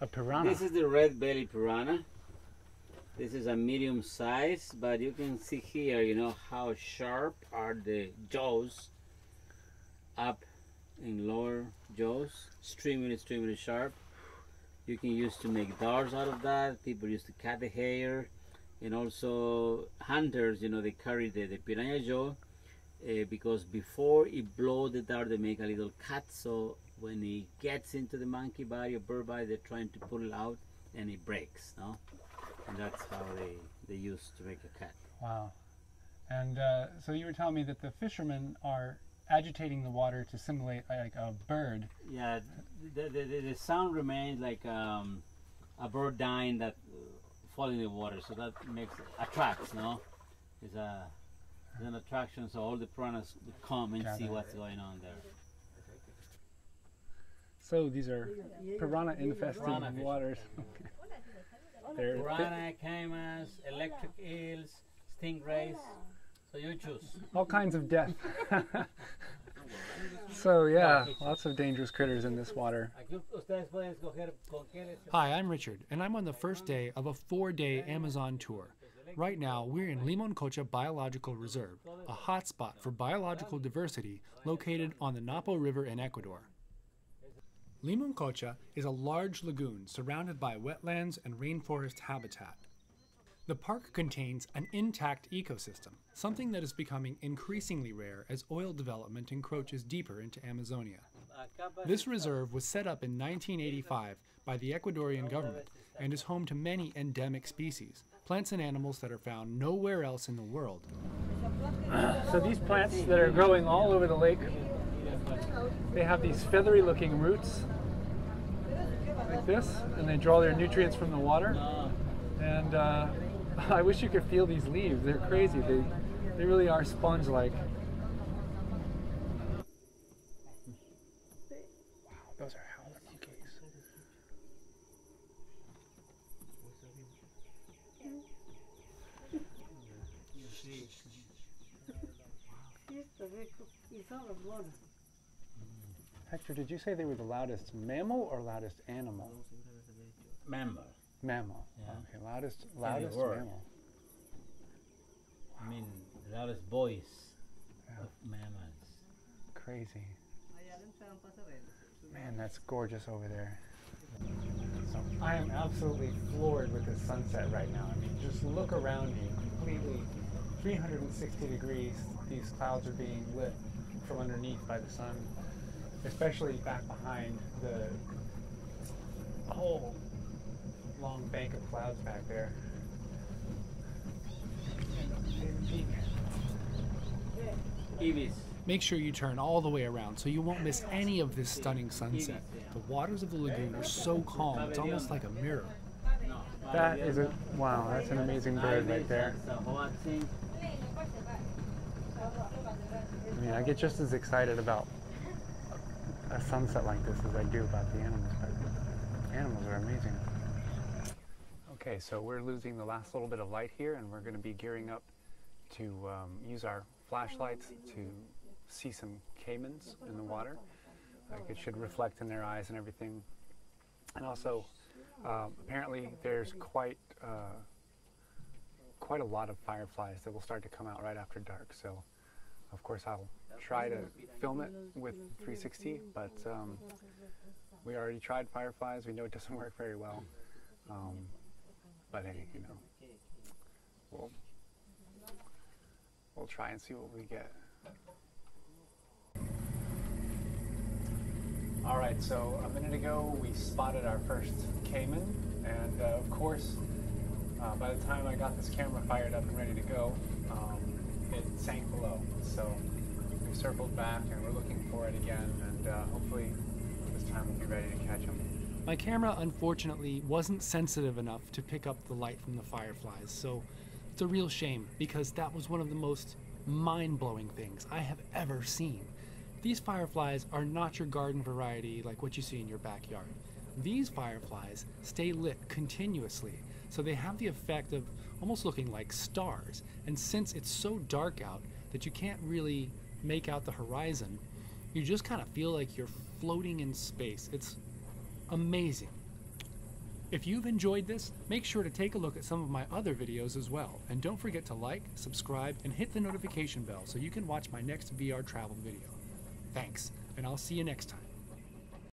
A piranha. This is the red belly piranha. This is a medium size, but you can see here, you know, how sharp are the jaws up in lower jaws, extremely, extremely sharp. You can use to make darts out of that. People used to cut the hair, and also hunters, you know, they carry the, the piranha jaw uh, because before it blow the dart, they make a little cut. So when he gets into the monkey body or bird body, they're trying to pull it out, and it breaks. No, and that's how they they use to make a cut. Wow. And uh, so you were telling me that the fishermen are agitating the water to simulate like a bird. Yeah, the, the, the, the sound remains like um, a bird dying that uh, fall in the water, so that makes attracts, no? It's a it's an attraction, so all the piranhas come and see what's going on there. So these are piranha infested Piranha fish. waters. They're Piranha, caimas, electric eels, stingrays. So you choose. all kinds of death. so yeah, lots of dangerous critters in this water. Aquí ustedes pueden escoger con qué les Hi, I'm Richard, and I'm on the first day of a four day Amazon tour. Right now, we're in Limoncocha Biological Reserve, a hotspot for biological diversity located on the Napo River in Ecuador. Limoncocha is a large lagoon surrounded by wetlands and rainforest habitat. The park contains an intact ecosystem, something that is becoming increasingly rare as oil development encroaches deeper into Amazonia. This reserve was set up in 1985 by the Ecuadorian government and is home to many endemic species, plants and animals that are found nowhere else in the world. So these plants that are growing all over the lake, they have these feathery looking roots like this, and they draw their nutrients from the water. And uh, I wish you could feel these leaves. They're crazy. They, they really are sponge-like. Wow, those are howler monkeys. Hector, did you say they were the loudest mammal or loudest animal? Mammal. Mammal. Yeah. Okay, loudest loudest world. mammal. I mean, loudest voice Yeah. of mammals. Crazy. Man, that's gorgeous over there. So I am absolutely floored with this sunset right now. I mean, just look around you, completely 360 degrees. These clouds are being lit from underneath by the sun, especially back behind the whole long bank of clouds back there. And Ibis. Make sure you turn all the way around so you won't miss any of this stunning sunset. The waters of the lagoon are so calm, it's almost like a mirror. That is a wow. That's an amazing bird right there. I mean, I get just as excited about a sunset like this as I do about the animals. But animals are amazing. Okay, so we're losing the last little bit of light here, and we're going to be gearing up to um, use our flashlights to see some caimans in the water. Like it should reflect in their eyes and everything. And also, um, apparently, there's quite uh, quite a lot of fireflies that will start to come out right after dark. So, of course, I'll try to film it with 360, but um, we already tried fireflies. We know it doesn't work very well. Um, but hey, you know, we'll we'll try and see what we get. All right, so a minute ago we spotted our first caiman, and uh, of course, uh, by the time I got this camera fired up and ready to go, um, it sank below. So we circled back and we're looking for it again, and uh, hopefully this time we'll be ready to catch them. My camera, unfortunately, wasn't sensitive enough to pick up the light from the fireflies, so it's a real shame because that was one of the most mind blowing things I have ever seen. These fireflies are not your garden variety like what you see in your backyard. These fireflies stay lit continuously, so they have the effect of almost looking like stars. And since it's so dark out that you can't really make out the horizon, you just kind of feel like you're floating in space. It's amazing. If you've enjoyed this, make sure to take a look at some of my other videos as well. And don't forget to like, subscribe, and hit the notification bell so you can watch my next VR travel video. Thanks, and I'll see you next time.